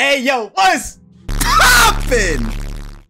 Hey, yo, what's poppin'?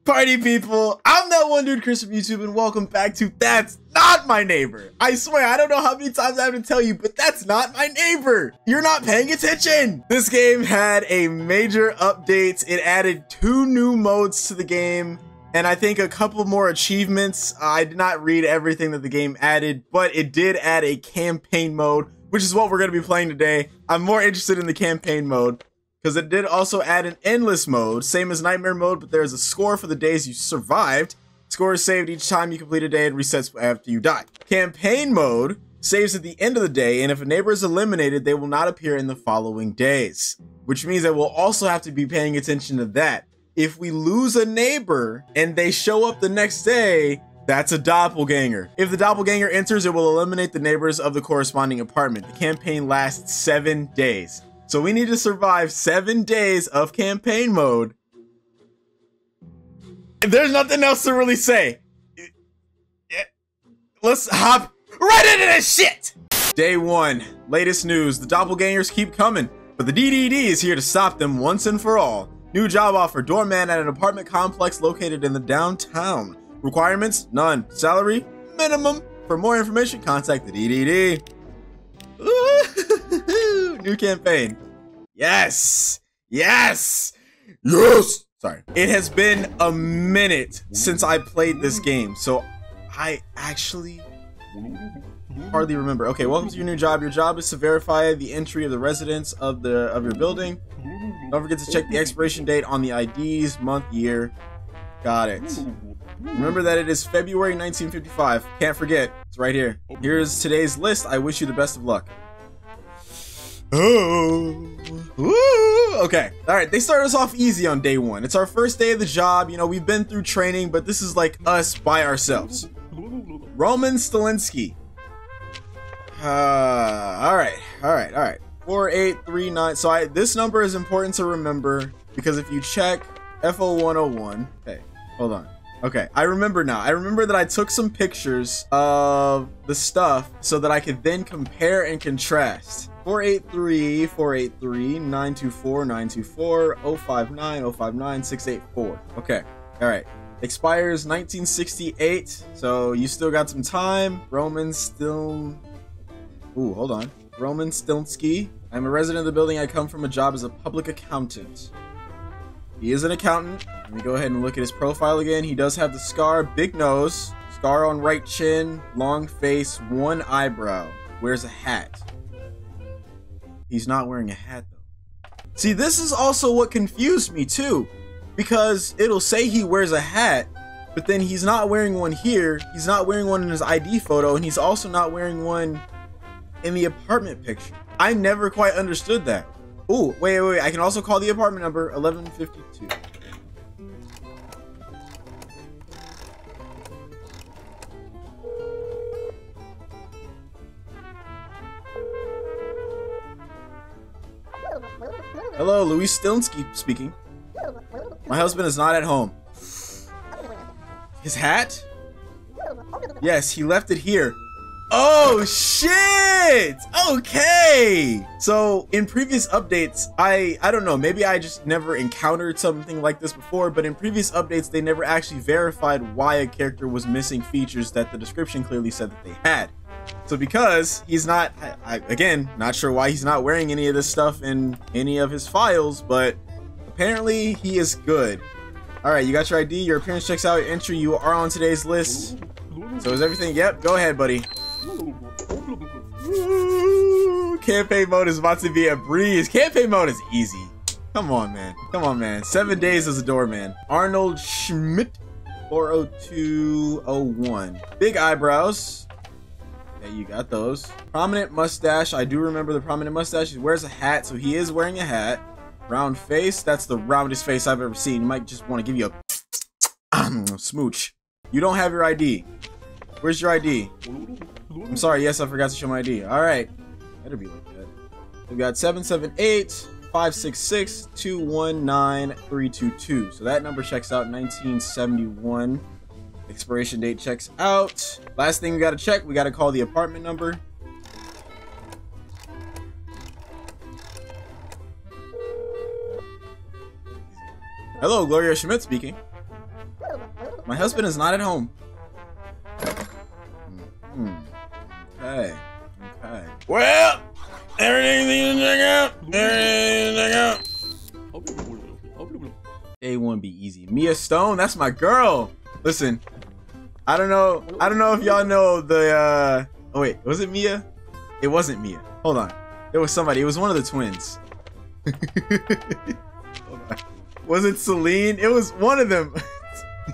Party people, I'm that one dude, Chris from YouTube, and welcome back to That's Not My Neighbor. I swear, I don't know how many times I have to tell you, but that's not my neighbor. You're not paying attention. This game had a major update. It added two new modes to the game, and I think a couple more achievements. I did not read everything that the game added, but it did add a campaign mode, which is what we're going to be playing today. I'm more interested in the campaign mode because it did also add an endless mode, same as nightmare mode, but there's a score for the days you survived. Score is saved each time you complete a day and resets after you die. Campaign mode saves at the end of the day, and if a neighbor is eliminated, they will not appear in the following days, which means that we'll also have to be paying attention to that. If we lose a neighbor and they show up the next day, that's a doppelganger. If the doppelganger enters, it will eliminate the neighbors of the corresponding apartment. The campaign lasts seven days. So we need to survive seven days of campaign mode. There's nothing else to really say. Let's hop right into this shit! Day one, latest news. The doppelgangers keep coming, but the DDD is here to stop them once and for all. New job offer, doorman at an apartment complex located in the downtown. Requirements, none. Salary, minimum. For more information, contact the DDD. New campaign. Yes. Yes. Yes. Sorry. It has been a minute since I played this game, so I actually hardly remember. Okay, welcome to your new job. Your job is to verify the entry of the residents of the of your building. Don't forget to check the expiration date on the IDs, month, year. Got it. Remember that it is February 1955. Can't forget. It's right here. Here's today's list. I wish you the best of luck. Oh. Okay. All right. They start us off easy on day one. It's our first day of the job. You know, we've been through training, but this is like us by ourselves. Roman Stalinsky. Uh, all right. All right. All right. 4839. So I, this number is important to remember because if you check FO101, hey, hold on. Okay, I remember now. I remember that I took some pictures of the stuff so that I could then compare and contrast. 483, 483, 924, 924, 059, 059, 684. Okay, all right. Expires 1968, so you still got some time. Roman still... Ooh, hold on. Roman Stilnsky. I'm a resident of the building. I come from a job as a public accountant. He is an accountant. Let me go ahead and look at his profile again. He does have the scar, big nose, scar on right chin, long face, one eyebrow. Wears a hat. He's not wearing a hat though. See, this is also what confused me too, because it'll say he wears a hat, but then he's not wearing one here. He's not wearing one in his ID photo, and he's also not wearing one in the apartment picture. I never quite understood that. Oh, wait, wait, wait. I can also call the apartment number 1152. Hello, Louis Stilinsky speaking. My husband is not at home. His hat? Yes, he left it here. Oh shit! Okay! So in previous updates, I I don't know, maybe I just never encountered something like this before, but in previous updates they never actually verified why a character was missing features that the description clearly said that they had. So because he's not I, again, not sure why he's not wearing any of this stuff in any of his files, but apparently he is good. All right, you got your ID, your appearance checks out, your entry, you are on today's list. So is everything? Yep, go ahead, buddy. Campaign mode is about to be a breeze. Campaign mode is easy. Come on, man. Come on, man. Seven days as a doorman. Arnold Schmidt, 40201. Big eyebrows. Yeah, you got those. Prominent mustache. I do remember the prominent mustache. He wears a hat, so he is wearing a hat. Round face. That's the roundest face I've ever seen. You might just want to give you a smooch. You don't have your ID. Where's your ID? I'm sorry, yes, I forgot to show my ID. Alright. Better be like that. We got 778 566 219 322. So that number checks out 1971. Expiration date checks out. Last thing we gotta check, we gotta call the apartment number. Hello, Gloria Schmidt speaking. My husband is not at home. Hmm. Okay. Okay. Well, everything to check out. Everything to check out. Day one be easy. Mia Stone, that's my girl. Listen, I don't know. I don't know if y'all know the. uh Oh wait, was it Mia? It wasn't Mia. Hold on. It was somebody. It was one of the twins. was it Celine? It was one of them.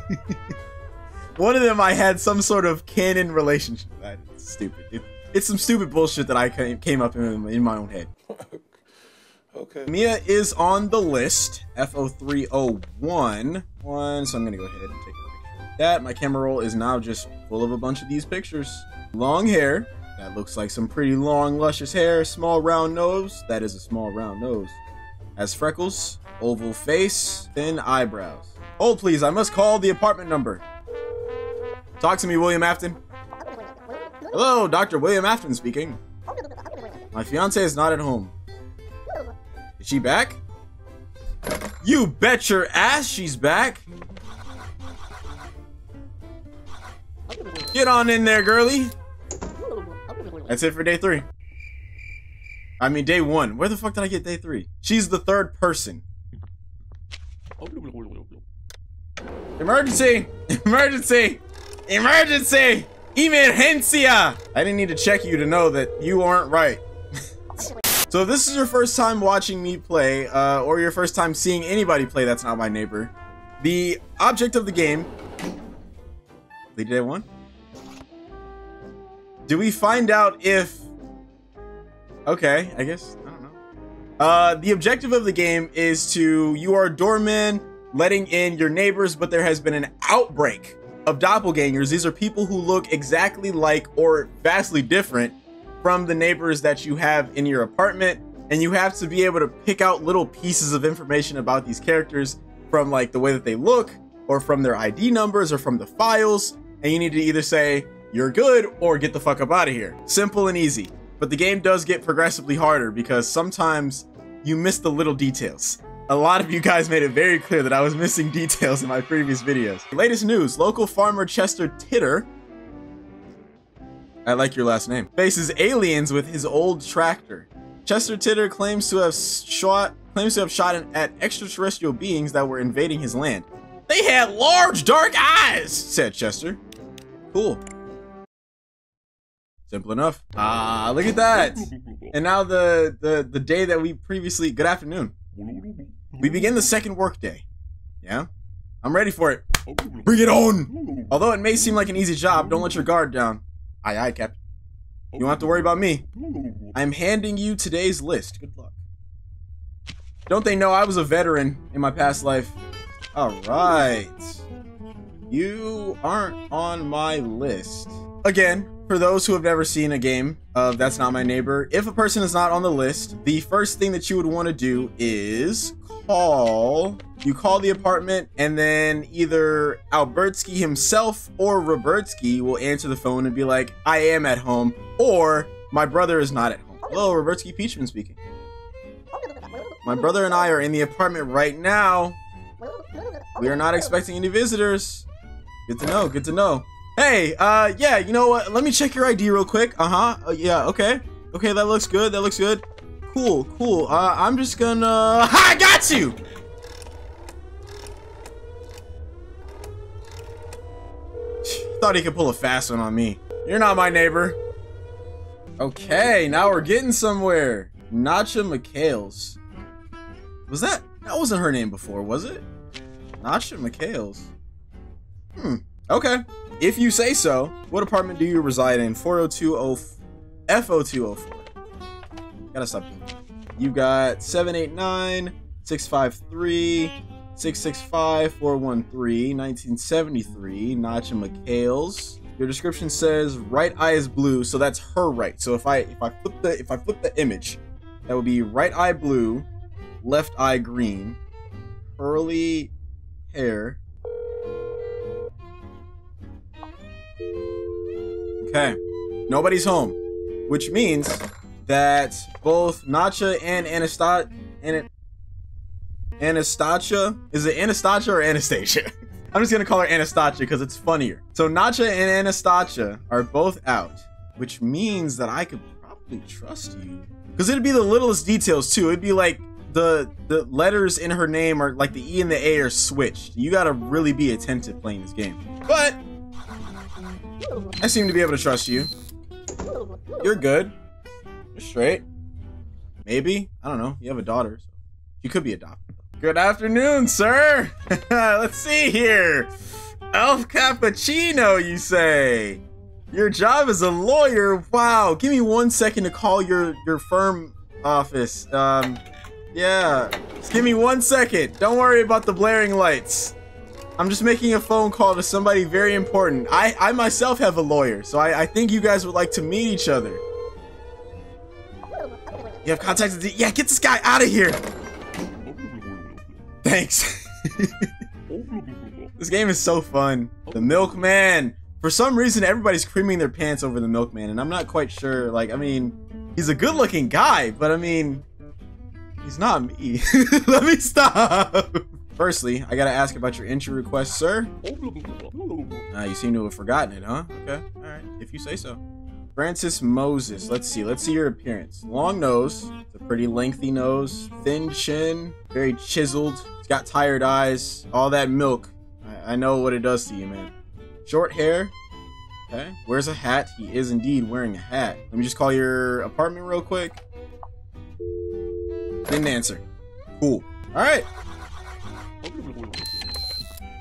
one of them I had some sort of canon relationship. That's stupid. It, it's some stupid bullshit that I came up in, in my own head. okay. Mia is on the list. FO301. One, so I'm gonna go ahead and take of that. My camera roll is now just full of a bunch of these pictures. Long hair. That looks like some pretty long, luscious hair. Small round nose. That is a small round nose. Has freckles. Oval face. Thin eyebrows. Oh, please, I must call the apartment number. Talk to me, William Afton. Hello, Dr. William Afton speaking. My fiance is not at home. Is she back? You bet your ass she's back. Get on in there, girly. That's it for day three. I mean, day one. Where the fuck did I get day three? She's the third person. Emergency! Emergency! Emergency! Emergencia! I didn't need to check you to know that you aren't right. so if this is your first time watching me play, uh, or your first time seeing anybody play that's not my neighbor, the object of the game... They did one? Do we find out if... Okay, I guess. I don't know. Uh, the objective of the game is to... You are a doorman letting in your neighbors, but there has been an outbreak of doppelgangers. These are people who look exactly like or vastly different from the neighbors that you have in your apartment. And you have to be able to pick out little pieces of information about these characters from like the way that they look or from their ID numbers or from the files. And you need to either say, you're good or get the fuck up out of here. Simple and easy. But the game does get progressively harder because sometimes you miss the little details. A lot of you guys made it very clear that I was missing details in my previous videos. Latest news, local farmer Chester Titter I like your last name. Faces aliens with his old tractor. Chester Titter claims to have shot claims to have shot at extraterrestrial beings that were invading his land. They had large dark eyes, said Chester. Cool. Simple enough. Ah, look at that. And now the, the, the day that we previously, good afternoon. We begin the second workday. Yeah? I'm ready for it. Bring it on! Although it may seem like an easy job, don't let your guard down. Aye, aye, Captain. You don't have to worry about me. I'm handing you today's list. Good luck. Don't they know I was a veteran in my past life? Alright. You aren't on my list. Again, for those who have never seen a game of That's Not My Neighbor, if a person is not on the list, the first thing that you would want to do is call. You call the apartment, and then either Albertsky himself or Robertsky will answer the phone and be like, I am at home, or my brother is not at home. Hello, Robertsky Peachman speaking. My brother and I are in the apartment right now. We are not expecting any visitors. Good to know, good to know. Hey, uh, yeah, you know what? Let me check your ID real quick. Uh-huh. Uh, yeah, okay. Okay, that looks good. That looks good. Cool, cool. Uh, I'm just gonna... Ha, I got you! Thought he could pull a fast one on me. You're not my neighbor. Okay, now we're getting somewhere. Nacha McHales. Was that... That wasn't her name before, was it? Nacha McHales. Hmm. Okay. If you say so, what apartment do you reside in? 40204 FO204. Gotta stop doing You got 789, 653, 665, 413, 1973, Nacha McHale's. Your description says right eye is blue, so that's her right. So if I if I flip the if I flip the image, that would be right eye blue, left eye green, curly hair, Okay. Nobody's home. Which means that both Nacha and Anastat and Anastasia. Is it Anastasia or Anastasia? I'm just gonna call her Anastasia because it's funnier. So Nacha and Anastasia are both out, which means that I could probably trust you. Because it'd be the littlest details too. It'd be like the the letters in her name are like the E and the A are switched. You gotta really be attentive playing this game. But I seem to be able to trust you. You're good. You're straight. Maybe. I don't know. You have a daughter. So you could be adopted. Good afternoon, sir. Let's see here. Elf Cappuccino, you say? Your job as a lawyer? Wow. Give me one second to call your, your firm office. Um, yeah. Just give me one second. Don't worry about the blaring lights. I'm just making a phone call to somebody very important. I, I myself have a lawyer, so I, I think you guys would like to meet each other. You have contacted the- Yeah, get this guy out of here! Thanks. this game is so fun. The milkman. For some reason, everybody's creaming their pants over the milkman, and I'm not quite sure. Like, I mean, he's a good-looking guy, but I mean, he's not me. Let me stop. Firstly, I gotta ask about your entry request, sir. Uh, you seem to have forgotten it, huh? Okay, alright, if you say so. Francis Moses, let's see, let's see your appearance. Long nose, it's a pretty lengthy nose, thin chin, very chiseled, he's got tired eyes, all that milk. I, I know what it does to you, man. Short hair, okay, wears a hat, he is indeed wearing a hat. Let me just call your apartment real quick. Didn't answer. Cool. Alright,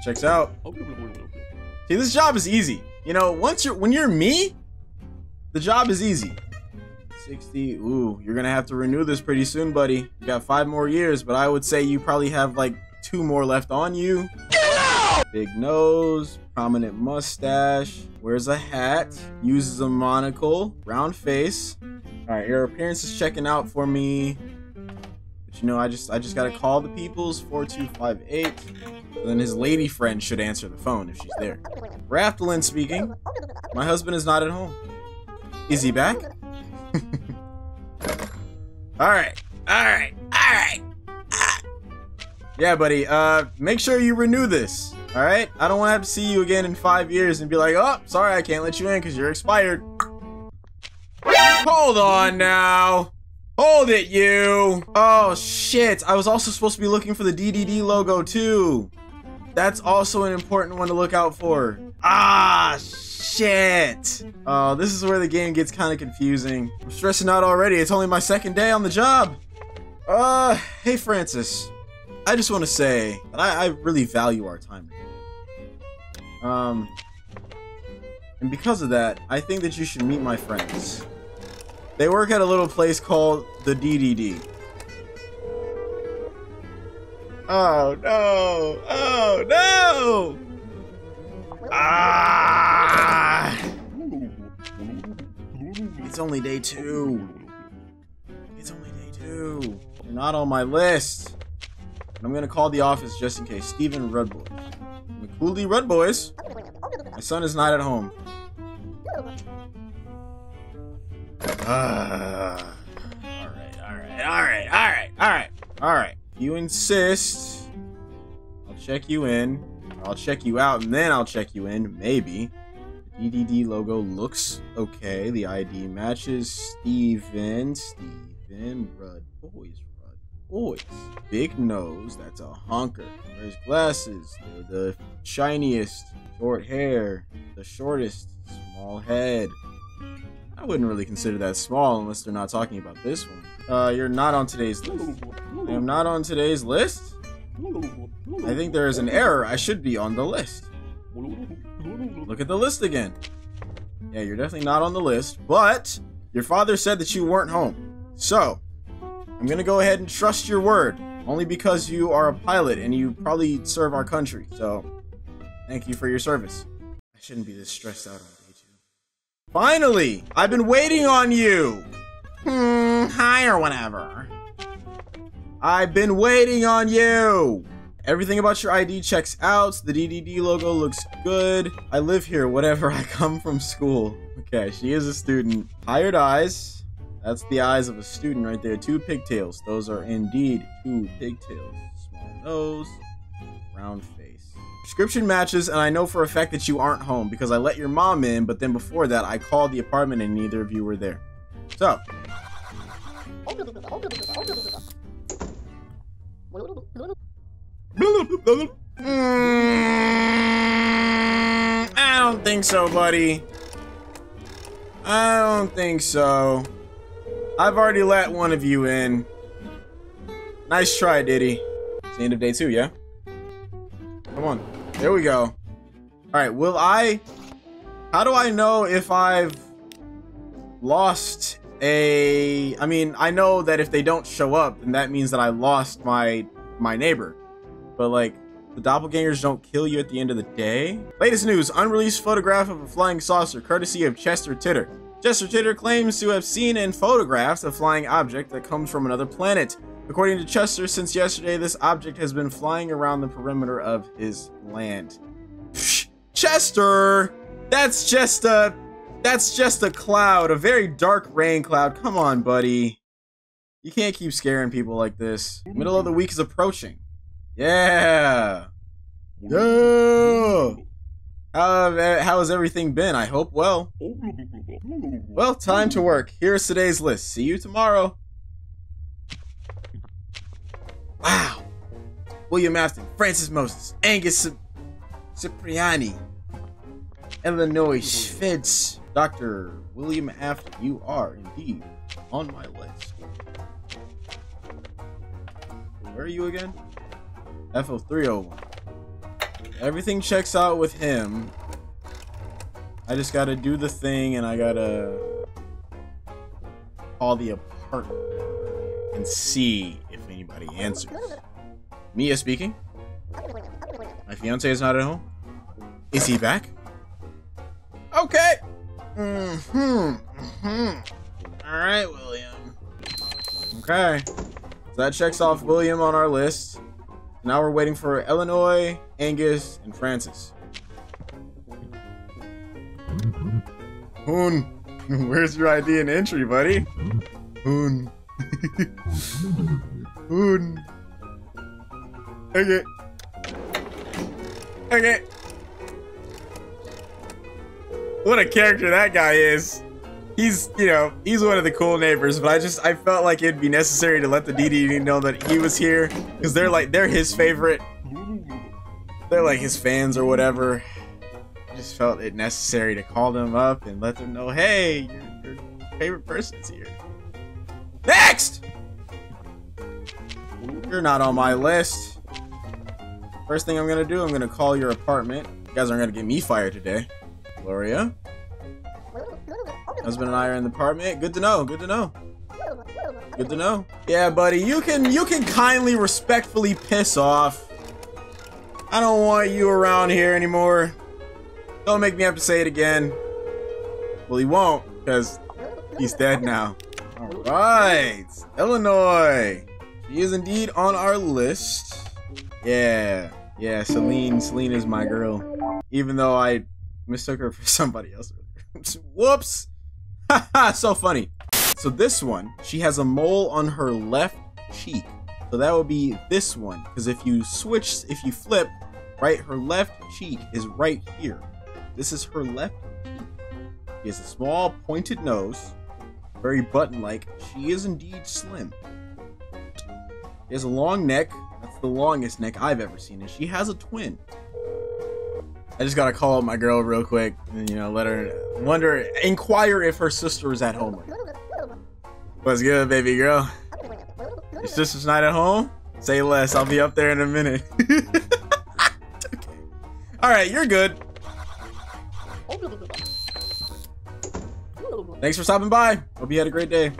checks out. See, this job is easy. You know, once you're when you're me, the job is easy. 60. Ooh, you're gonna have to renew this pretty soon, buddy. You got five more years, but I would say you probably have like two more left on you. Big nose, prominent mustache, wears a hat, uses a monocle, round face. All right, your appearance is checking out for me. But you know, I just I just gotta call the people's 4258. Then his lady friend should answer the phone if she's there. Raftlin speaking. My husband is not at home. Is he back? alright, alright, alright. Ah. Yeah, buddy, uh, make sure you renew this. Alright? I don't want to have to see you again in five years and be like, oh, sorry, I can't let you in because you're expired. Hold on now. Hold it, you. Oh, shit. I was also supposed to be looking for the DDD logo, too. That's also an important one to look out for. Ah, shit. Oh, this is where the game gets kind of confusing. I'm stressing out already. It's only my second day on the job. Uh, hey, Francis. I just want to say that I, I really value our time. Um, and because of that, I think that you should meet my friends. They work at a little place called the DDD. Oh no! Oh no! Ah! It's only day two. It's only day two. You're not on my list. I'm gonna call the office just in case. Steven Rudboy. McCooley Rudboys. My son is not at home. Ah. Alright, alright, alright, alright, alright, alright. You insist. I'll check you in. I'll check you out and then I'll check you in, maybe. The DDD logo looks okay. The ID matches Steven. Steven Rudd Boys. Rudd Boys. Big nose. That's a honker. Wears glasses. They're the shiniest. Short hair. The shortest. Small head. I wouldn't really consider that small unless they're not talking about this one. Uh, you're not on today's list. I am not on today's list? I think there is an error. I should be on the list. Look at the list again. Yeah, you're definitely not on the list, but your father said that you weren't home. So, I'm gonna go ahead and trust your word, only because you are a pilot and you probably serve our country. So, thank you for your service. I shouldn't be this stressed out. Finally! I've been waiting on you! Hmm, hi or whatever. I've been waiting on you! Everything about your ID checks out. The DDD logo looks good. I live here, whatever. I come from school. Okay, she is a student. Hired eyes. That's the eyes of a student right there. Two pigtails. Those are indeed two pigtails. small nose, round. Description matches, and I know for a fact that you aren't home because I let your mom in, but then before that, I called the apartment and neither of you were there. So, I don't think so, buddy. I don't think so. I've already let one of you in. Nice try, Diddy. It's the end of day two, yeah? Come on. There we go. Alright, will I... How do I know if I've lost a... I mean, I know that if they don't show up, then that means that I lost my my neighbor. But, like, the doppelgangers don't kill you at the end of the day? Latest news, unreleased photograph of a flying saucer, courtesy of Chester Titter. Chester Titter claims to have seen and photographed a flying object that comes from another planet. According to Chester, since yesterday, this object has been flying around the perimeter of his land. Psh, Chester! That's just a... That's just a cloud, a very dark rain cloud. Come on, buddy. You can't keep scaring people like this. Middle of the week is approaching. Yeah. Yeah. How, how has everything been? I hope well. Well, time to work. Here's today's list. See you tomorrow. Wow. William Afton, Francis Moses, Angus Cipriani, Illinois Schvitz, Dr. William Afton. You are indeed on my list. Where are you again? FO301. Everything checks out with him. I just gotta do the thing and I gotta call the apartment and see anybody answers. Mia speaking. My fiance is not at home. Is he back? Okay. Mm-hmm. Mm-hmm. All right, William. Okay. So that checks off William on our list. Now we're waiting for Illinois, Angus, and Francis. Hoon, where's your ID and entry, buddy? Hoon. Okay. Okay. What a character that guy is. He's you know he's one of the cool neighbors but i just i felt like it'd be necessary to let the dd know that he was here because they're like they're his favorite. They're like his fans or whatever. I just felt it necessary to call them up and let them know hey your, your favorite person's here. Next you're not on my list first thing i'm gonna do i'm gonna call your apartment you guys aren't gonna get me fired today gloria Husband and I are in the apartment. Good to know. Good to know. Good to know. Yeah, buddy, you can you can kindly, respectfully piss off. I don't want you around here anymore. Don't make me have to say it again. Well, he won't, because he's dead now. Alright. Illinois. She is indeed on our list. Yeah. Yeah, Celine. Celine is my girl. Even though I mistook her for somebody else. Whoops. so funny. So this one, she has a mole on her left cheek. So that would be this one. Because if you switch, if you flip, right, her left cheek is right here. This is her left cheek. She has a small pointed nose, very button-like. She is indeed slim. Has a long neck. That's the longest neck I've ever seen. And she has a twin. I just gotta call up my girl real quick and you know let her wonder inquire if her sister is at home. What's good, baby girl? Your sister's not at home? Say less. I'll be up there in a minute. okay. All right, you're good. Thanks for stopping by. Hope you had a great day.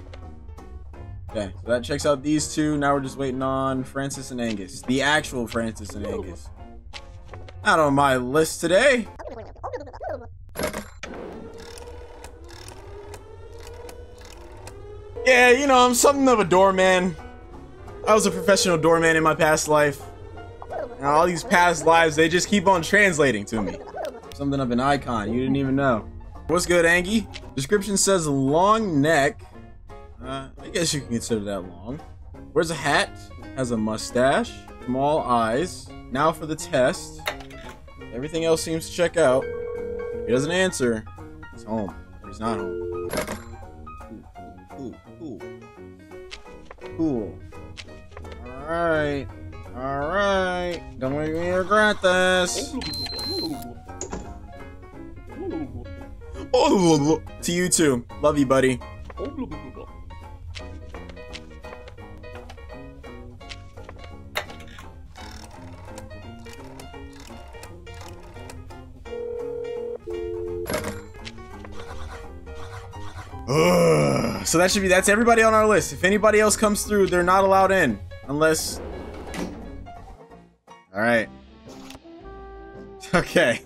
Okay, so that checks out these two. Now we're just waiting on Francis and Angus. The actual Francis and Angus. Not on my list today. Yeah, you know, I'm something of a doorman. I was a professional doorman in my past life. And all these past lives, they just keep on translating to me. Something of an icon, you didn't even know. What's good, Angie? Description says long neck. Uh, I guess you can consider that long. Wears a hat, has a mustache, Small eyes. Now for the test. Everything else seems to check out. He doesn't answer. He's home. Or he's not home. Cool, cool, cool. Cool. Alright. Alright. Don't make me regret this. Oh, to you too. Love you, buddy. So that should be that's everybody on our list. If anybody else comes through, they're not allowed in unless. All right. Okay.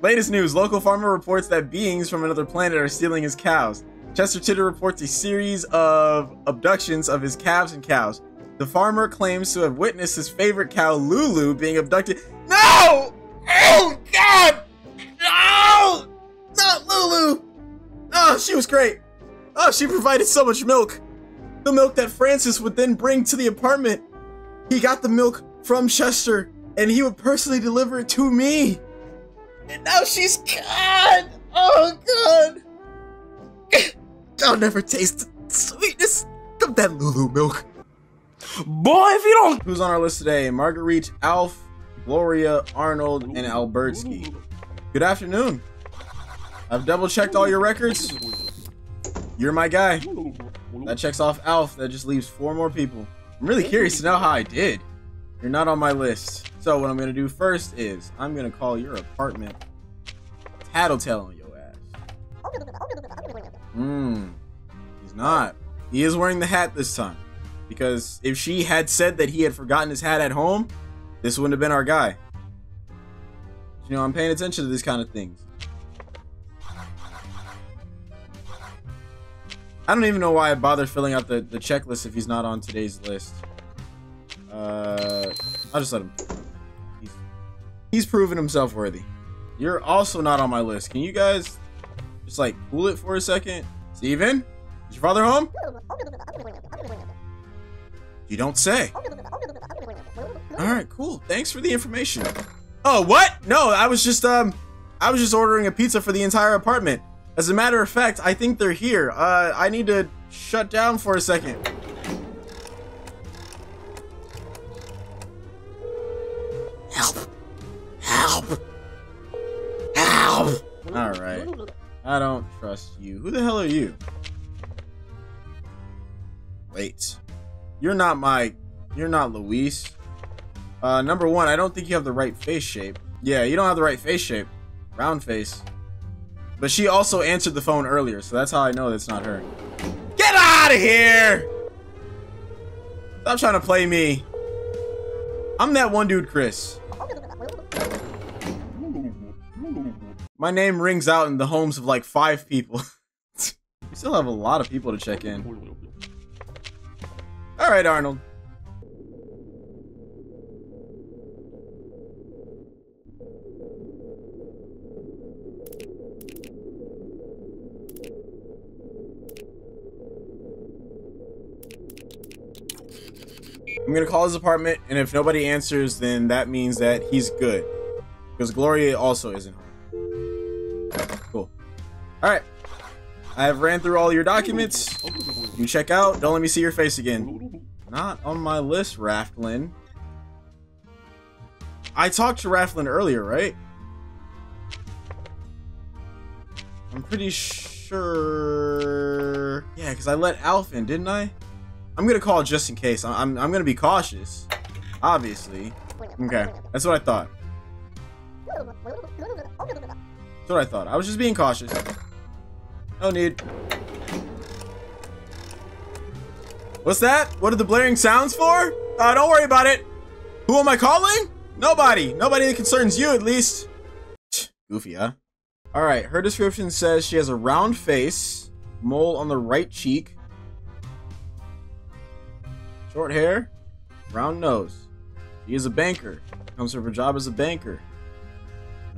Latest news: Local farmer reports that beings from another planet are stealing his cows. Chester Titter reports a series of abductions of his calves and cows. The farmer claims to have witnessed his favorite cow, Lulu, being abducted. No! Oh God! No! Not Lulu! Oh, she was great. Oh, she provided so much milk. The milk that Francis would then bring to the apartment. He got the milk from Chester, and he would personally deliver it to me. And now she's gone. Oh God! I'll never taste the sweetness of that Lulu milk. Boy, if you don't. Who's on our list today? Marguerite, Alf, Gloria, Arnold, and Albertsky. Good afternoon. I've double checked all your records. You're my guy. That checks off Alf. That just leaves four more people. I'm really curious to know how I did. You're not on my list. So what I'm gonna do first is I'm gonna call your apartment tattletale on your ass. Hmm. He's not. He is wearing the hat this time. Because if she had said that he had forgotten his hat at home, this wouldn't have been our guy. You know, I'm paying attention to these kind of things. I don't even know why I bother filling out the, the checklist if he's not on today's list. Uh, I'll just let him. He's, he's proven himself worthy. You're also not on my list. Can you guys just like cool it for a second? Steven? Is your father home? You don't say. Alright, cool. Thanks for the information. Oh, what? No, I was just, um, I was just ordering a pizza for the entire apartment. As a matter of fact, I think they're here. Uh, I need to shut down for a second. Help! Help! Help! Alright. I don't trust you. Who the hell are you? Wait. You're not my... You're not Luis. Uh, number one, I don't think you have the right face shape. Yeah, you don't have the right face shape. Round face. But she also answered the phone earlier, so that's how I know that's not her. Get out of here! Stop trying to play me. I'm that one dude, Chris. My name rings out in the homes of like five people. we still have a lot of people to check in. All right, Arnold. I'm gonna call his apartment, and if nobody answers, then that means that he's good. Because Gloria also isn't home. Cool. Alright. I have ran through all your documents. You check out. Don't let me see your face again. Not on my list, Raftlin. I talked to Raftlin earlier, right? I'm pretty sure... Yeah, because I let Alf in, didn't I? I'm gonna call just in case. I'm, I'm, gonna be cautious. Obviously. Okay, that's what I thought. That's what I thought. I was just being cautious. No need. What's that? What are the blaring sounds for? Uh, don't worry about it. Who am I calling? Nobody. Nobody that concerns you, at least. Goofy, huh? Alright, her description says she has a round face, mole on the right cheek, Short hair, round nose. He is a banker. Comes from her job as a banker.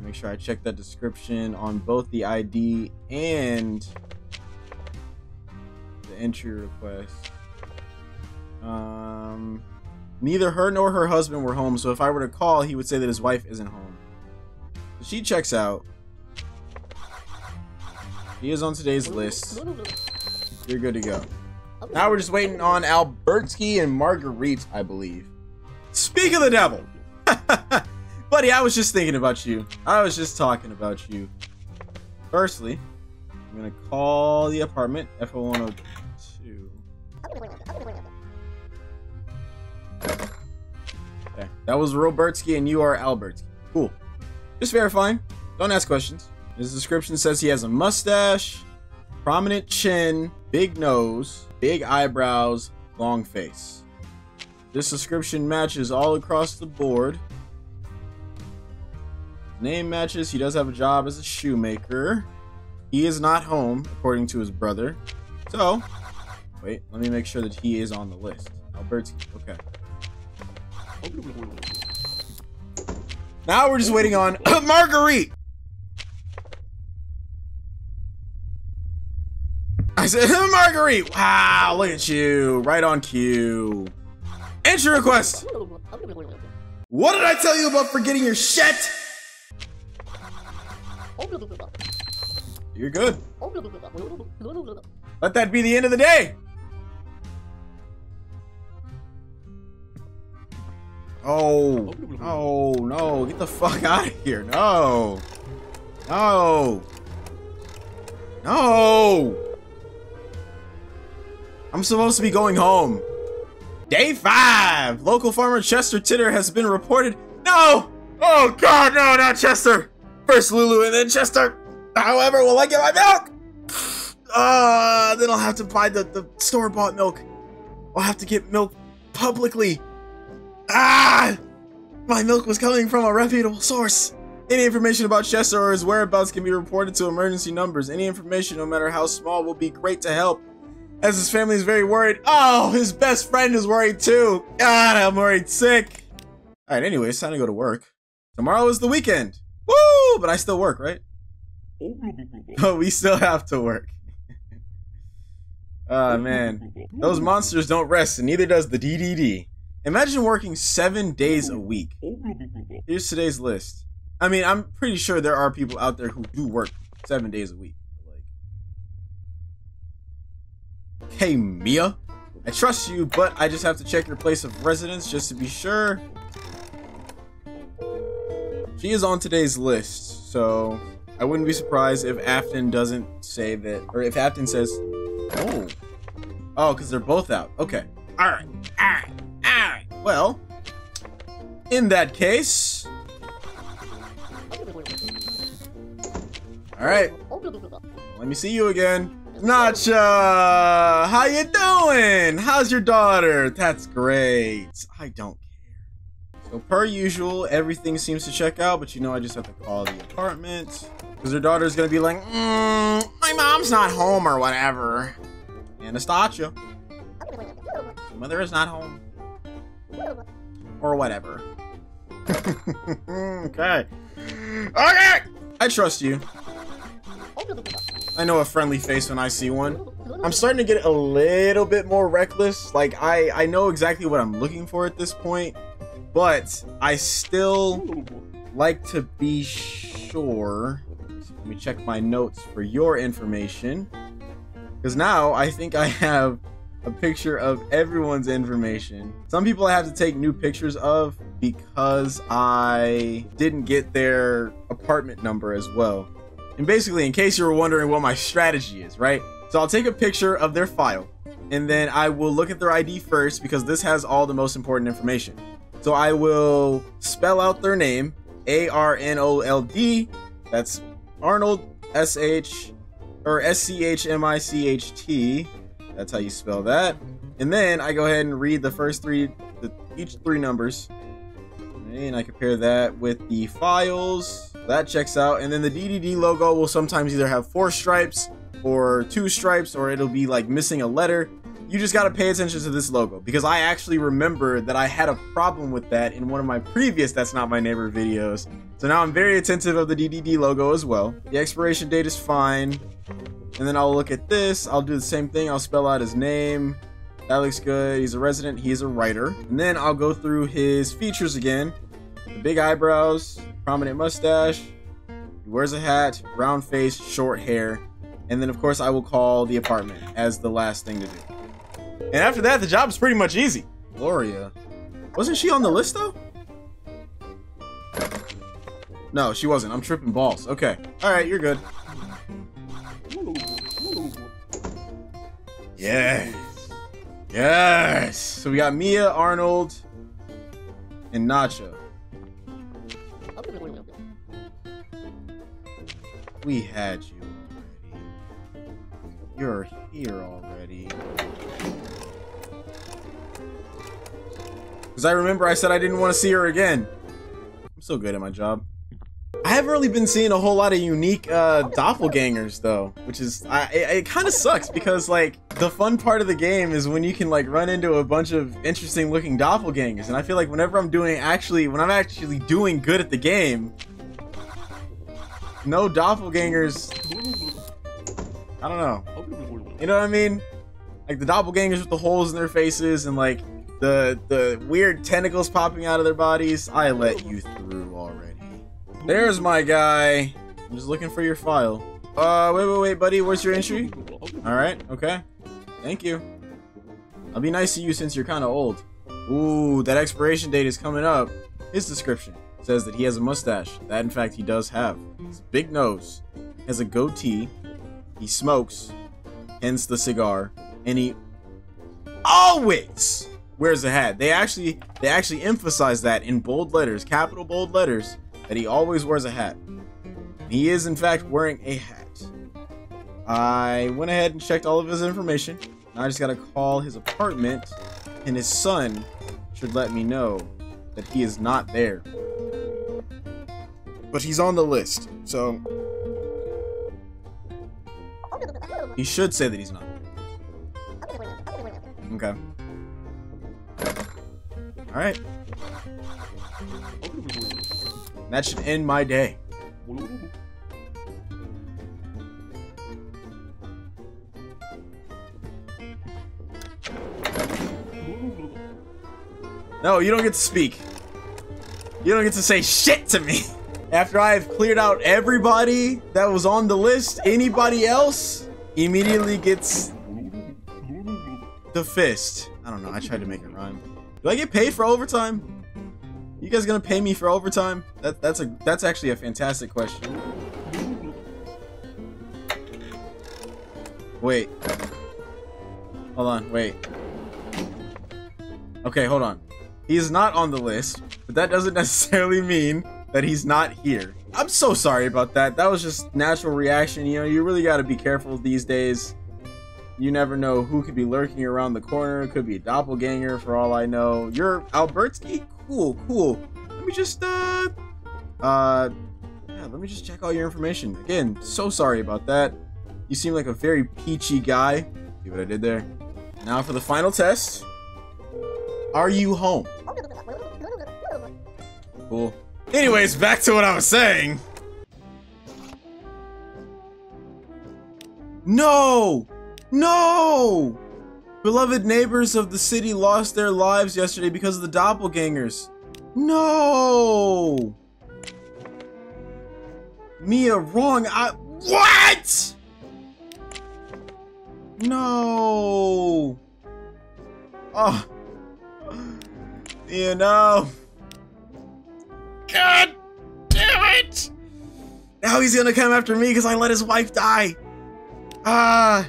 Make sure I check that description on both the ID and the entry request. Um, Neither her nor her husband were home, so if I were to call, he would say that his wife isn't home. So she checks out. He is on today's list. You're good to go. Now we're just waiting on Albertsky and Marguerite, I believe. Speak of the devil! Buddy, I was just thinking about you. I was just talking about you. Firstly, I'm gonna call the apartment F0102. Okay, that was Robertsky and you are Albertsky. Cool. Just verifying. Don't ask questions. His description says he has a mustache, prominent chin, big nose, big eyebrows, long face. This description matches all across the board. Name matches. He does have a job as a shoemaker. He is not home, according to his brother. So, wait, let me make sure that he is on the list. Albertsky, okay. Now we're just waiting on Marguerite. I said Marguerite. Wow, look at you, right on cue. Entry request. What did I tell you about forgetting your shit? You're good. Let that be the end of the day. Oh, oh no, get the fuck out of here. No. No. No. I'm supposed to be going home. Day five. Local farmer Chester Titter has been reported. No. Oh God, no, not Chester. First Lulu and then Chester. However, will I get my milk? Uh, then I'll have to buy the, the store-bought milk. I'll have to get milk publicly. Ah! My milk was coming from a reputable source. Any information about Chester or his whereabouts can be reported to emergency numbers. Any information, no matter how small, will be great to help. As his family is very worried. Oh, his best friend is worried too. God, I'm worried sick. Alright, anyway, it's time to go to work. Tomorrow is the weekend. Woo! But I still work, right? But we still have to work. Ah, man. Those monsters don't rest, and neither does the DDD. Imagine working seven days a week. Here's today's list. I mean, I'm pretty sure there are people out there who do work seven days a week. Hey, Mia. I trust you, but I just have to check your place of residence just to be sure. She is on today's list, so I wouldn't be surprised if Afton doesn't say that, or if Afton says, oh, oh, because they're both out. Okay, all right, all right, all right. Well, in that case, all right. Let me see you again. Nacha, how you doing? How's your daughter? That's great. I don't care. So per usual, everything seems to check out, but you know I just have to call the apartment. Because her daughter's gonna be like, mm, my mom's not home or whatever. Anastasia. Mother is not home. Or whatever. okay. Okay! I trust you. I know a friendly face when I see one. I'm starting to get a little bit more reckless. Like, I, I know exactly what I'm looking for at this point. But I still like to be sure. Let me check my notes for your information. Because now I think I have a picture of everyone's information. Some people I have to take new pictures of because I didn't get their apartment number as well. And basically, in case you were wondering what my strategy is, right? So I'll take a picture of their file and then I will look at their ID first because this has all the most important information. So I will spell out their name, A R N O L D. That's Arnold S H or S C H M I C H T. That's how you spell that. And then I go ahead and read the first three, the, each three numbers. And I compare that with the files. That checks out. And then the DDD logo will sometimes either have four stripes or two stripes, or it'll be like missing a letter. You just gotta pay attention to this logo because I actually remember that I had a problem with that in one of my previous That's Not My Neighbor videos. So now I'm very attentive of the DDD logo as well. The expiration date is fine. And then I'll look at this. I'll do the same thing. I'll spell out his name. That looks good. He's a resident. He's a writer. And then I'll go through his features again. The big eyebrows, prominent mustache. He wears a hat, round face, short hair. And then, of course, I will call the apartment as the last thing to do. And after that, the job is pretty much easy. Gloria. Wasn't she on the list, though? No, she wasn't. I'm tripping balls. Okay. All right, you're good. Yes. Yes. So we got Mia, Arnold, and Nacho. We had you already. You're here already. Because I remember I said I didn't want to see her again. I'm so good at my job. I haven't really been seeing a whole lot of unique uh, doppelgangers though, which is I, it, it kind of sucks because like the fun part of the game is when you can like run into a bunch of interesting looking doppelgangers, and I feel like whenever I'm doing actually when I'm actually doing good at the game, no doppelgangers. I don't know. You know what I mean? Like the doppelgangers with the holes in their faces and like the the weird tentacles popping out of their bodies. I let you through already. There's my guy. I'm just looking for your file. Uh, wait, wait, wait, buddy. Where's your entry? All right. Okay. Thank you. I'll be nice to you since you're kind of old. Ooh, that expiration date is coming up. His description says that he has a mustache. That, in fact, he does have. His big nose. Has a goatee. He smokes. Hence the cigar. And he always wears a hat. They actually, they actually emphasize that in bold letters, capital bold letters that he always wears a hat. He is, in fact, wearing a hat. I went ahead and checked all of his information. Now I just gotta call his apartment, and his son should let me know that he is not there. But he's on the list, so he should say that he's not. Okay. All right. That should end my day. No, you don't get to speak. You don't get to say shit to me. After I've cleared out everybody that was on the list, anybody else immediately gets the fist. I don't know. I tried to make it rhyme. Do I get paid for overtime? You guys gonna pay me for overtime? That that's a that's actually a fantastic question. Wait. Hold on, wait. Okay, hold on. He is not on the list, but that doesn't necessarily mean that he's not here. I'm so sorry about that. That was just natural reaction. You know, you really got to be careful these days. You never know who could be lurking around the corner. It could be a doppelganger for all I know. You're Albertsky? Cool, cool. Let me just, uh, uh, yeah, let me just check all your information. Again, so sorry about that. You seem like a very peachy guy. See what I did there? Now for the final test. Are you home? Cool. Anyways, back to what I was saying. No! No! Beloved neighbors of the city lost their lives yesterday because of the doppelgangers. No! Mia, wrong. I. What? No! Ah. Oh. You know. God damn it! Now he's gonna come after me because I let his wife die. Ah.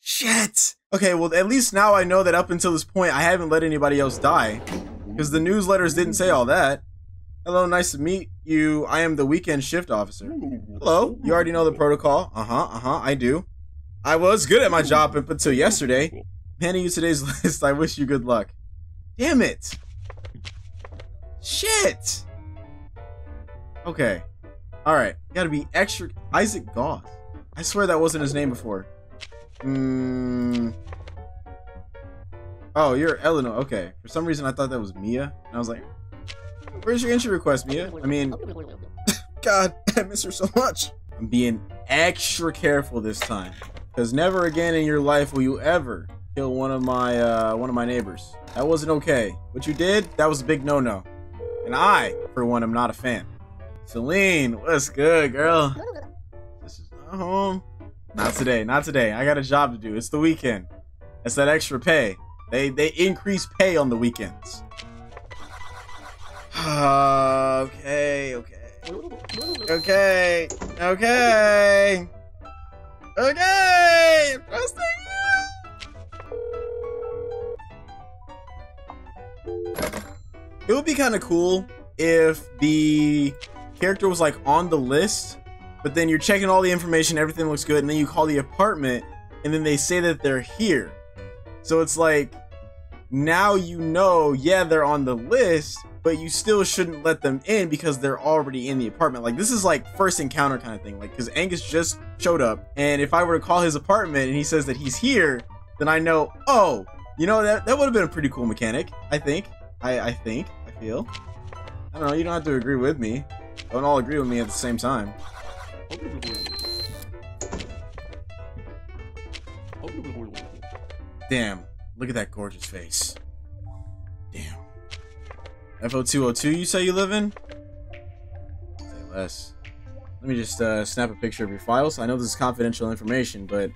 Shit. Okay, well, at least now I know that up until this point, I haven't let anybody else die. Because the newsletters didn't say all that. Hello, nice to meet you. I am the weekend shift officer. Hello, you already know the protocol. Uh huh, uh huh, I do. I was good at my job up until yesterday. Handing you today's list, I wish you good luck. Damn it. Shit. Okay. Alright. Gotta be extra. Isaac Goss. I swear that wasn't his name before. Hmm. Oh, you're Eleanor. Okay. For some reason, I thought that was Mia. And I was like, where's your entry request, Mia? I mean, God, I miss her so much. I'm being extra careful this time. Because never again in your life will you ever kill one of my uh, one of my neighbors. That wasn't okay. What you did, that was a big no-no. And I, for one, am not a fan. Celine, what's good, girl? This is not home. Not today, not today. I got a job to do. It's the weekend. It's that extra pay. They they increase pay on the weekends. okay, okay. Okay, okay. Okay, trusting you. It would be kind of cool if the character was like on the list, but then you're checking all the information, everything looks good, and then you call the apartment, and then they say that they're here. So it's like now you know, yeah, they're on the list, but you still shouldn't let them in because they're already in the apartment. Like this is like first encounter kind of thing. Like because Angus just showed up, and if I were to call his apartment and he says that he's here, then I know, oh, you know that that would have been a pretty cool mechanic. I think. I I think. I feel. I don't know. You don't have to agree with me. Don't all agree with me at the same time. Damn. Look at that gorgeous face. Damn. FO202 you say you live in? Say less. Let me just uh, snap a picture of your files. I know this is confidential information, but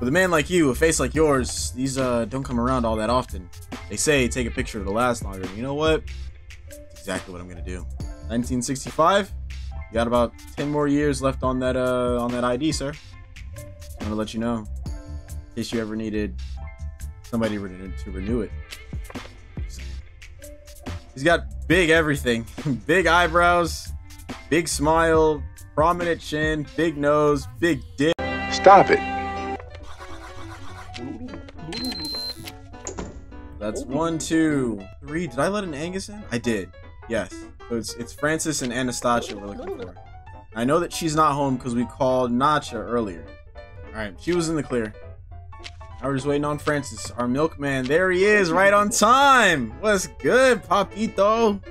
with a man like you, a face like yours, these uh, don't come around all that often. They say take a picture to last longer. You know what? That's exactly what I'm gonna do. 1965. You got about 10 more years left on that uh, on that ID, sir. I'm gonna let you know in case you ever needed somebody to renew it. He's got big everything. big eyebrows, big smile, prominent chin, big nose, big dick. Stop it. That's one, two, three. Did I let an Angus in? I did. Yes. So it's it's Francis and Anastasia we're looking for. I know that she's not home because we called Nacha earlier. Alright, she was in the clear. I was just waiting on Francis, our milkman. There he is, right on time. What's good, Papito?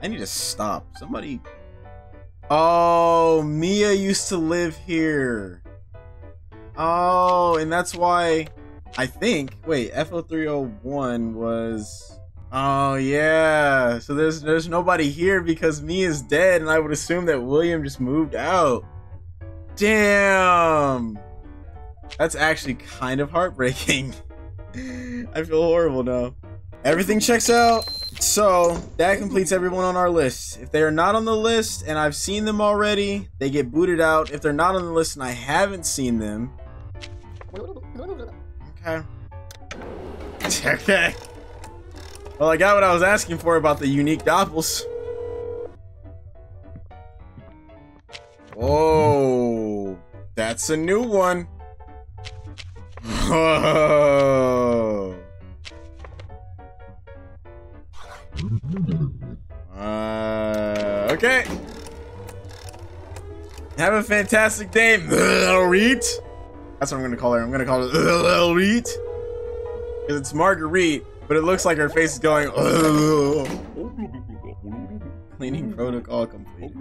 I need to stop. Somebody. Oh, Mia used to live here. Oh, and that's why I think. Wait, FO301 was. Oh yeah. So there's there's nobody here because Mia is dead, and I would assume that William just moved out. Damn. That's actually kind of heartbreaking. I feel horrible now. Everything checks out. So that completes everyone on our list. If they are not on the list and I've seen them already, they get booted out. If they're not on the list and I haven't seen them. Okay. okay. Well, I got what I was asking for about the unique doppels. Oh, that's a new one. Uh, okay. Have a fantastic day, Marguerite. That's what I'm gonna call her. I'm gonna call her Marguerite. Because it's Marguerite, but it looks like her face is going. Cleaning protocol complete.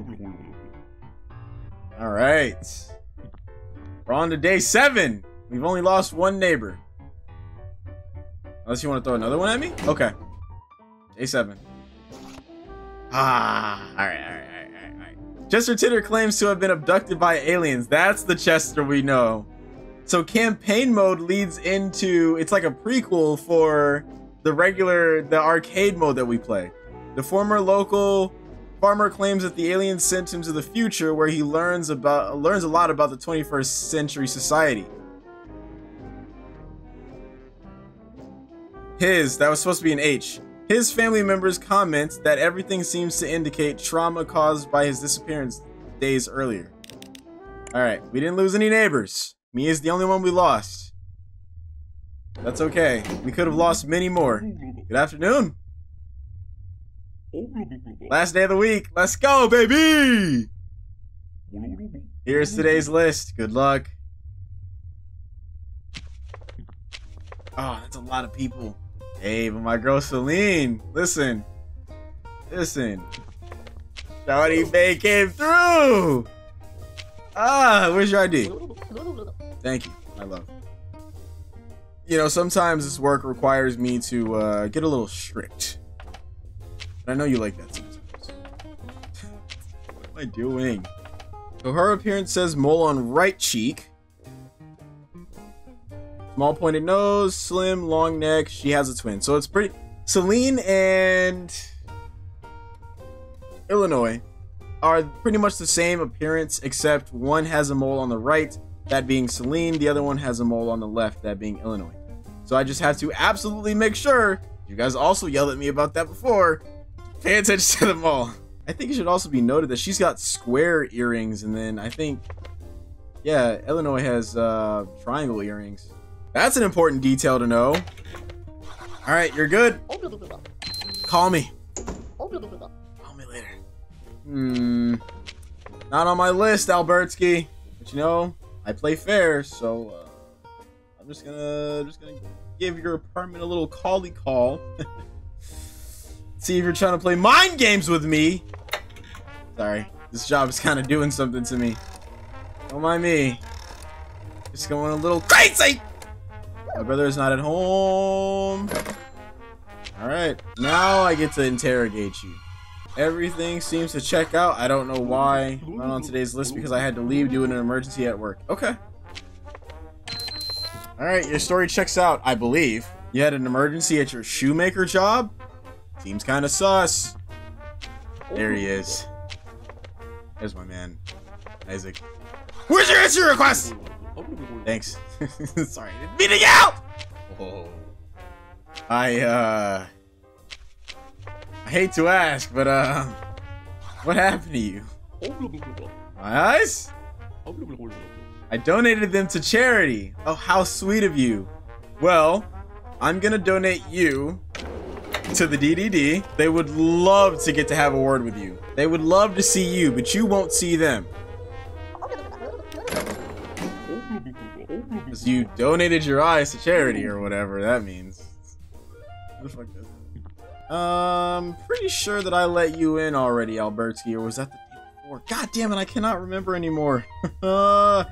All right. We're on to day seven. We've only lost one neighbor. Unless you want to throw another one at me? Okay. Day seven. Ah, alright, alright, alright, alright. Chester Titter claims to have been abducted by aliens. That's the Chester we know. So campaign mode leads into, it's like a prequel for the regular, the arcade mode that we play. The former local farmer claims that the alien sent him to the future where he learns about learns a lot about the 21st century society. His, that was supposed to be an H. His family members comment that everything seems to indicate trauma caused by his disappearance days earlier. Alright, we didn't lose any neighbors. Mia is the only one we lost. That's okay. We could have lost many more. Good afternoon. Last day of the week. Let's go, baby! Here's today's list. Good luck. Oh, that's a lot of people. Hey, but my girl Celine, listen, listen. Shawty Bay came through. Ah, where's your ID? Thank you. I love. You know, sometimes this work requires me to uh, get a little strict. I know you like that sometimes. what am I doing? So her appearance says mole on right cheek. Small pointed nose, slim, long neck. She has a twin. So it's pretty. Celine and Eleanor are pretty much the same appearance, except one has a mole on the right, that being Celine, the other one has a mole on the left, that being Eleanor. So I just have to absolutely make sure, you guys also yelled at me about that before, pay attention to them all. I think it should also be noted that she's got square earrings, and then I think, yeah, Eleanor has uh, triangle earrings. That's an important detail to know. All right, you're good. Call me. Call me later. Hmm. Not on my list, Albertsky. But you know, I play fair, so uh, I'm just gonna just gonna give your apartment a little cally call. See if you're trying to play mind games with me. Sorry, this job is kind of doing something to me. Don't mind me. Just going a little crazy. My brother is not at home. Alright, now I get to interrogate you. Everything seems to check out. I don't know why I'm not on today's list because I had to leave to an emergency at work. Okay. Alright, your story checks out, I believe. You had an emergency at your shoemaker job? Seems kind of sus. There he is. There's my man, Isaac. Where's your answer request? Thanks. Sorry, to yell! Oh. I, uh... I hate to ask, but, uh... What happened to you? My eyes? I donated them to charity. Oh, how sweet of you. Well, I'm gonna donate you to the DDD. They would love to get to have a word with you. They would love to see you, but you won't see them. Because you donated your eyes to charity or whatever that means. What the fuck does that? Um, pretty sure that I let you in already, Albertsky, or was that the God damn it, I cannot remember anymore. all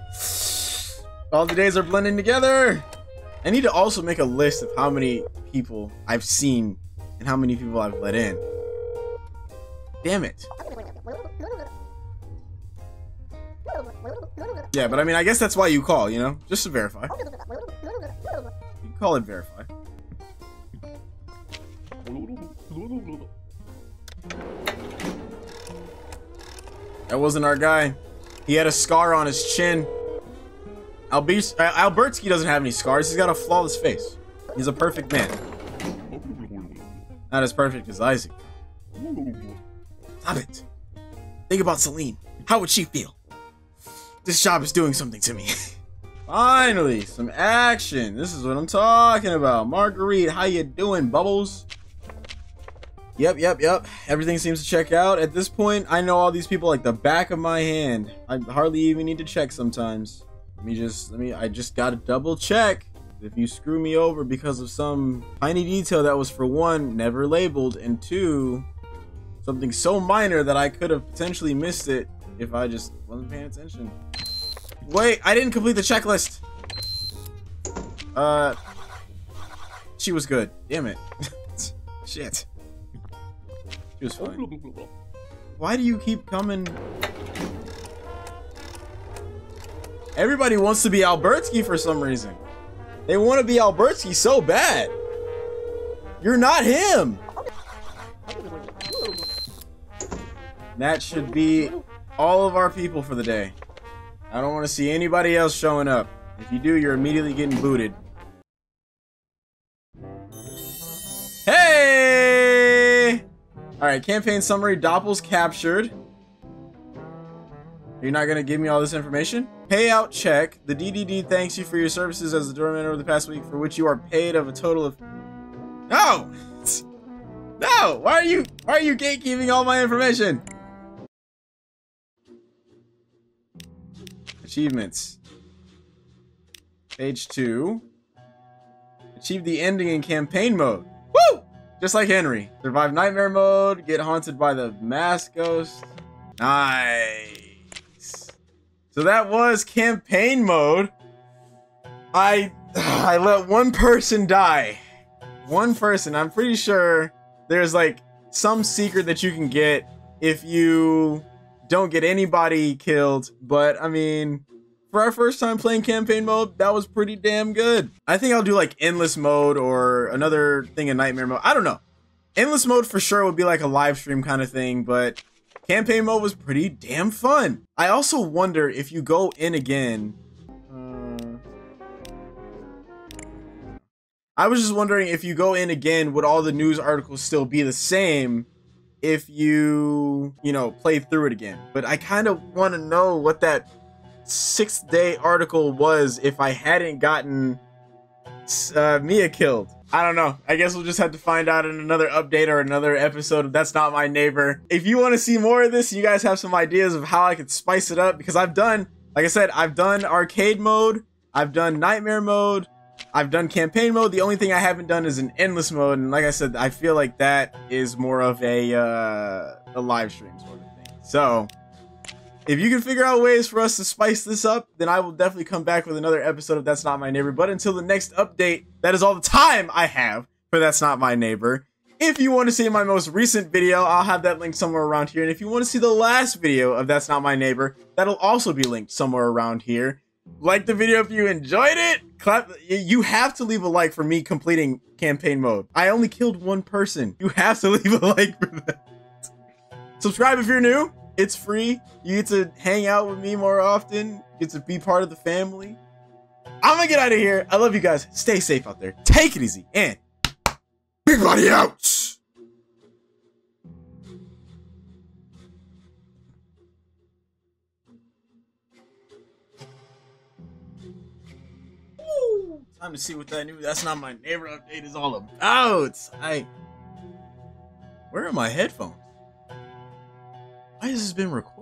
the days are blending together. I need to also make a list of how many people I've seen and how many people I've let in. Damn it. Yeah, but I mean, I guess that's why you call, you know? Just to verify. You call it verify. That wasn't our guy. He had a scar on his chin. Albis Albertsky doesn't have any scars. He's got a flawless face. He's a perfect man. Not as perfect as Isaac. Stop it. Think about Celine. How would she feel? This job is doing something to me. Finally, some action. This is what I'm talking about. Marguerite, how you doing, Bubbles? Yep, yep, yep. Everything seems to check out. At this point, I know all these people like the back of my hand. I hardly even need to check sometimes. Let me just, let me, I just gotta double check. If you screw me over because of some tiny detail that was for one, never labeled, and two, something so minor that I could have potentially missed it if I just wasn't paying attention. Wait, I didn't complete the checklist. Uh, she was good. Damn it. Shit. She was fine. Why do you keep coming? Everybody wants to be Albertsky for some reason. They want to be Albertsky so bad. You're not him. That should be all of our people for the day. I don't want to see anybody else showing up. If you do, you're immediately getting booted. Alright, campaign summary. Doppel's captured. You're not going to give me all this information? Payout check. The DDD thanks you for your services as the doorman over the past week, for which you are paid of a total of... No! No! Why are you... Why are you gatekeeping all my information? Achievements. Page 2. Achieve the ending in campaign mode. Just like Henry. Survive nightmare mode. Get haunted by the mask ghost. Nice. So that was campaign mode. I I let one person die. One person. I'm pretty sure there's like some secret that you can get if you don't get anybody killed. But I mean, for our first time playing campaign mode, that was pretty damn good. I think I'll do like endless mode or another thing in nightmare mode. I don't know. Endless mode for sure would be like a live stream kind of thing, but campaign mode was pretty damn fun. I also wonder if you go in again. Uh, I was just wondering if you go in again, would all the news articles still be the same if you, you know, play through it again? But I kind of want to know what that sixth day article was if I hadn't gotten uh, Mia killed. I don't know. I guess we'll just have to find out in another update or another episode of That's Not My Neighbor. If you want to see more of this, you guys have some ideas of how I could spice it up because I've done, like I said, I've done arcade mode, I've done nightmare mode, I've done campaign mode. The only thing I haven't done is an endless mode, and like I said, I feel like that is more of a uh, a live stream sort of thing. So if you can figure out ways for us to spice this up, then I will definitely come back with another episode of That's Not My Neighbor. But until the next update, that is all the time I have for That's Not My Neighbor. If you want to see my most recent video, I'll have that link somewhere around here. And if you want to see the last video of That's Not My Neighbor, that'll also be linked somewhere around here. Like the video if you enjoyed it. Clap. You have to leave a like for me completing campaign mode. I only killed one person. You have to leave a like for that. Subscribe if you're new. It's free. You get to hang out with me more often. Get to be part of the family. I'm gonna get out of here. I love you guys. Stay safe out there. Take it easy. And Big Body out. Time to see what that new That's Not My Neighbor update is all about. I. Where are my headphones? Why has this been recorded?